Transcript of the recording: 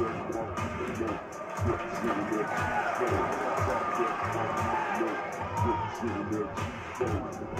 Thank you.